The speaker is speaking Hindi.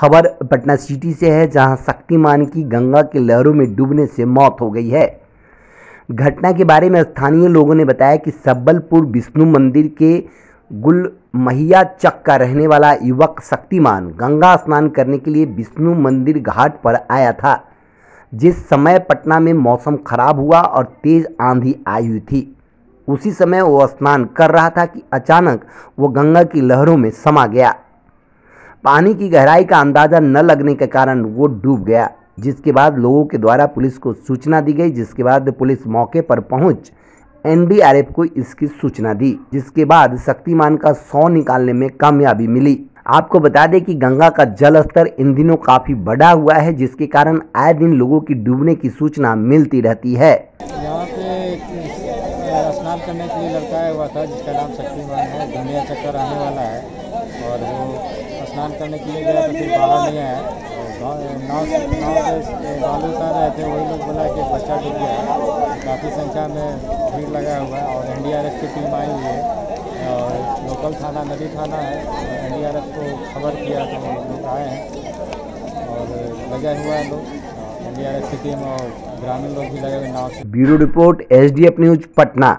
खबर पटना सिटी से है, जहाँ शक्तिमान की गंगा की लहरों में डूबने से मौत हो गई है। घटना के बारे में स्थानीय लोगों ने बताया कि सब्बलपुर विष्णु मंदिर के गुलमहिया चक का रहने वाला युवक शक्तिमान गंगा स्नान करने के लिए विष्णु मंदिर घाट पर आया था, जिस समय पटना में मौसम खराब हुआ और तेज आंधी आई हुई थी। उसी समय वो स्नान कर रहा था कि अचानक वो गंगा की लहरों में समा गया। पानी की गहराई का अंदाज़ा न लगने के कारण वो डूब गया, जिसके बाद लोगों के द्वारा पुलिस को सूचना दी गई, जिसके बाद पुलिस मौके पर पहुँच, एनडीआरएफ को इसकी सूचना दी, जिसके बाद शक्तिमान का सौ निकालने में कामयाबी मिली। आपको बता दें कि गंगा का जल स्तर इन दिनों काफ़ी बढ़ा हुआ है, जिसके कारण आए दिन लोगों की डूबने की सूचना मिलती रहती है। यहाँ पे स्नान करने के लिए लड़का हुआ था, जिसका नाम शक्तिमान है दुनिया चक्कर आने वाला है, और वो स्नान करने के लिए गया तो फिर बाहर नहीं आया नाव से बालू उतार रहे थे, वही लोग बोला कि बच्चा डूब गया काफ़ी संख्या में भीड़ लगा हुआ है और एनडीआरएफ की टीम आई हुई है। और लोकल थाना, नदी थाना है। एनडीआरएफ को खबर किया तो लोग आए हैं। और लगा हुआ है लोग। एनडीआरएफ की टीम और ग्रामीण लोग भी लगे हुए नाव से bureau report, SDF news, Patna.